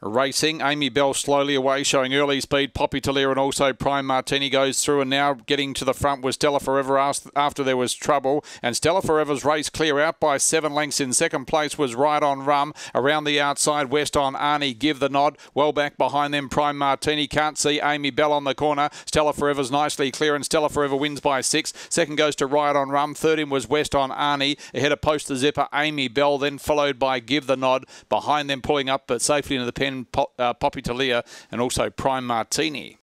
racing. Amy Bell slowly away, showing early speed. Poppy Talia and also Prime Martini goes through, and now getting to the front was Stella Forever after there was trouble. And Stella Forever's race clear out by seven lengths. In second place was Right on Rum. Around the outside, West on Arnie. Give the nod. Well back behind them, Prime Martini. Can't see Amy Bell on the corner. Stella Forever's nicely clear, and Stella Forever wins by six. Second goes to Right on Rum. Third in was West on Arnie. Ahead of Post the Zipper, Amy Bell. Then followed by Give the Nod. Behind them, pulling up but safely into the pen, uh, Poppy Talia and also Prime Martini.